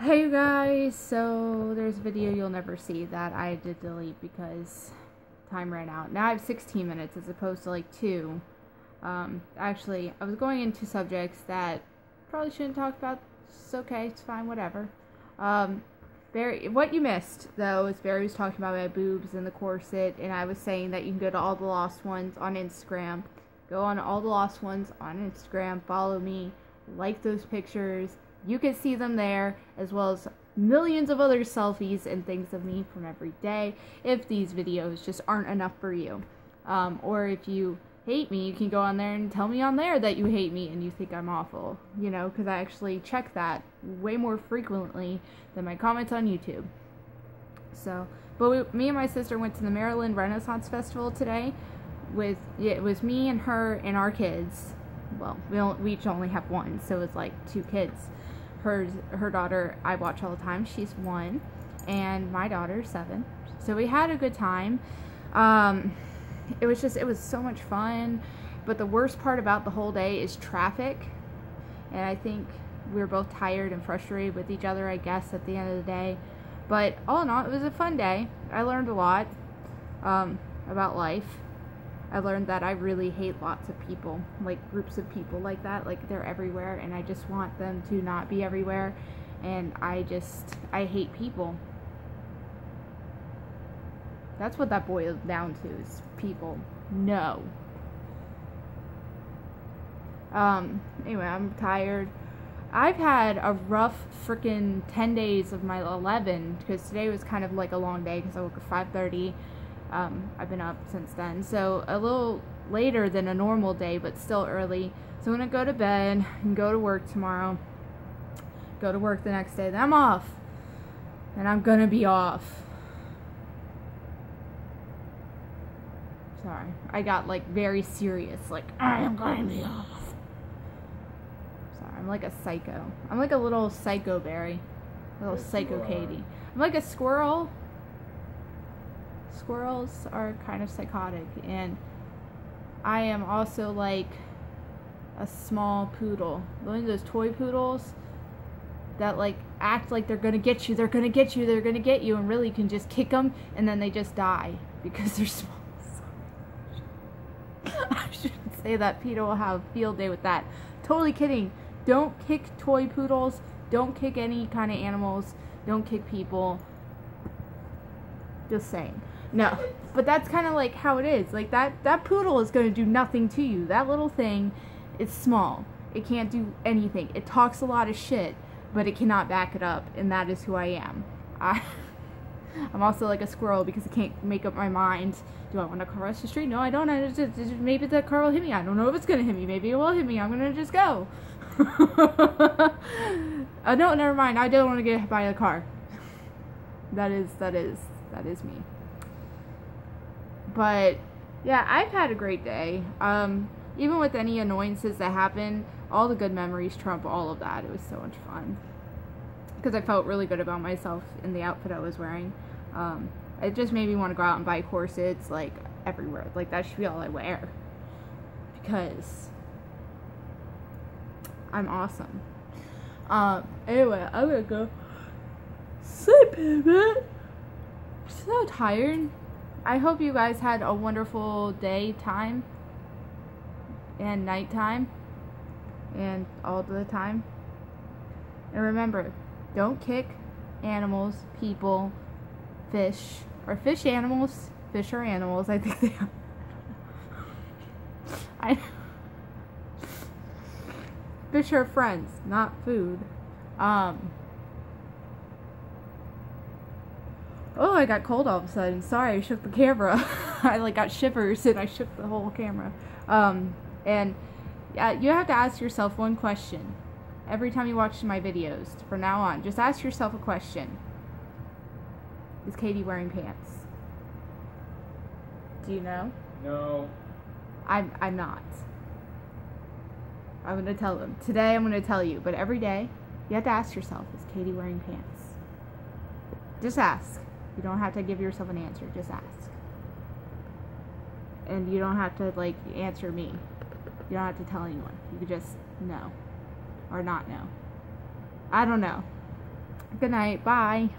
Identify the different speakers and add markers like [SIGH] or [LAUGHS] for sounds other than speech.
Speaker 1: Hey you guys, so there's a video you'll never see that I did delete because time ran out. Now I have 16 minutes as opposed to like 2. Um, actually, I was going into subjects that probably shouldn't talk about. It's okay, it's fine, whatever. Um, Barry, what you missed though is Barry was talking about my boobs and the corset, and I was saying that you can go to all the lost ones on Instagram. Go on all the lost ones on Instagram, follow me, like those pictures you can see them there, as well as millions of other selfies and things of me from every day if these videos just aren't enough for you. Um, or if you hate me, you can go on there and tell me on there that you hate me and you think I'm awful, you know, because I actually check that way more frequently than my comments on YouTube. So, but we, me and my sister went to the Maryland Renaissance Festival today with, it was me and her and our kids. Well, we, we each only have one, so it's like two kids her her daughter I watch all the time. She's one, and my daughter's seven. So we had a good time. Um, it was just it was so much fun. But the worst part about the whole day is traffic, and I think we were both tired and frustrated with each other. I guess at the end of the day, but all in all, it was a fun day. I learned a lot um, about life I learned that I really hate lots of people, like groups of people like that. Like they're everywhere, and I just want them to not be everywhere. And I just, I hate people. That's what that boils down to is people. No. Um, anyway, I'm tired. I've had a rough freaking 10 days of my 11 because today was kind of like a long day because I woke at 5:30 um, I've been up since then. So a little later than a normal day, but still early. So I'm going to go to bed and go to work tomorrow. Go to work the next day. Then I'm off. And I'm going to be off. Sorry. I got like very serious. Like, I am going to be off. Sorry. I'm like a psycho. I'm like a little psycho Barry. A little yes, psycho Katie. I'm like a squirrel squirrels are kind of psychotic and I am also like a small poodle. One of those toy poodles that like act like they're gonna get you, they're gonna get you, they're gonna get you, and really can just kick them and then they just die [LAUGHS] because they're small. [LAUGHS] I shouldn't say that. Peter will have a field day with that. Totally kidding. Don't kick toy poodles. Don't kick any kind of animals. Don't kick people. Just saying. No, but that's kind of like how it is. Like that that poodle is going to do nothing to you. That little thing is small. It can't do anything. It talks a lot of shit, but it cannot back it up, and that is who I am. I [LAUGHS] I'm also like a squirrel because I can't make up my mind. Do I want to cross the street? No, I don't. I just, just, maybe the car will hit me. I don't know if it's gonna hit me. Maybe it will hit me. I'm gonna just go. [LAUGHS] uh, no, never mind. I don't want to get hit by a car. [LAUGHS] That is that is that is me. But yeah, I've had a great day. Um, even with any annoyances that happen, all the good memories trump all of that. It was so much fun because I felt really good about myself in the outfit I was wearing. Um, it just made me want to go out and buy corsets like everywhere. Like that should be all I wear because I'm awesome. Um, anyway, I'm gonna go sleep baby. I'm so tired. I hope you guys had a wonderful day time and nighttime and all the time. And remember, don't kick animals, people, fish. or fish animals? Fish are animals. I think they are. [LAUGHS] I [LAUGHS] fish are friends, not food. Um Oh, I got cold all of a sudden. Sorry, I shook the camera. [LAUGHS] I like got shivers and I shook the whole camera. Um, and yeah, you have to ask yourself one question every time you watch my videos from now on. Just ask yourself a question. Is Katie wearing pants? Do you know?
Speaker 2: No.
Speaker 1: I'm I'm not. I'm gonna tell them. Today I'm gonna tell you, but every day you have to ask yourself, is Katie wearing pants? Just ask. You don't have to give yourself an answer, just ask. And you don't have to, like, answer me. You don't have to tell anyone. You could just know. Or not know. I don't know. Good night. Bye.